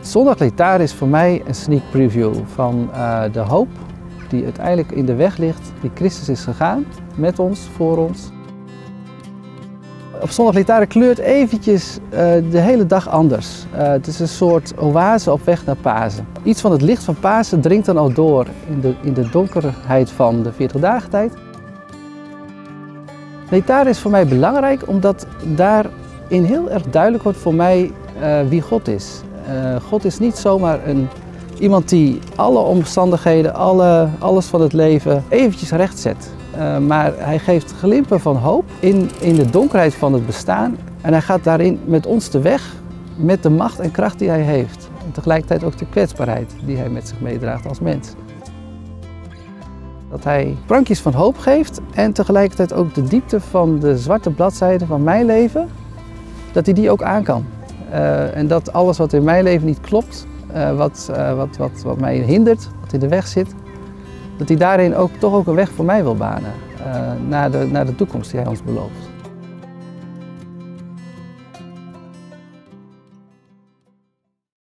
Zondag Letaar is voor mij een sneak preview van uh, de hoop die uiteindelijk in de weg ligt, die Christus is gegaan met ons, voor ons. Op zondag Letaar kleurt eventjes uh, de hele dag anders. Uh, het is een soort oase op weg naar Pasen. Iets van het licht van Pasen dringt dan al door in de, in de donkerheid van de 40 dagen tijd. Letaar is voor mij belangrijk omdat daarin heel erg duidelijk wordt voor mij wie God is. Uh, God is niet zomaar een, iemand die alle omstandigheden, alle, alles van het leven eventjes recht zet. Uh, maar hij geeft glimpen van hoop in, in de donkerheid van het bestaan. En hij gaat daarin met ons de weg, met de macht en kracht die hij heeft. En tegelijkertijd ook de kwetsbaarheid die hij met zich meedraagt als mens. Dat hij prankjes van hoop geeft en tegelijkertijd ook de diepte van de zwarte bladzijde van mijn leven, dat hij die ook aan kan. Uh, en dat alles wat in mijn leven niet klopt, uh, wat, uh, wat, wat, wat mij hindert, wat in de weg zit, dat hij daarin ook toch ook een weg voor mij wil banen naar, de, naar de toekomst die hij ons belooft.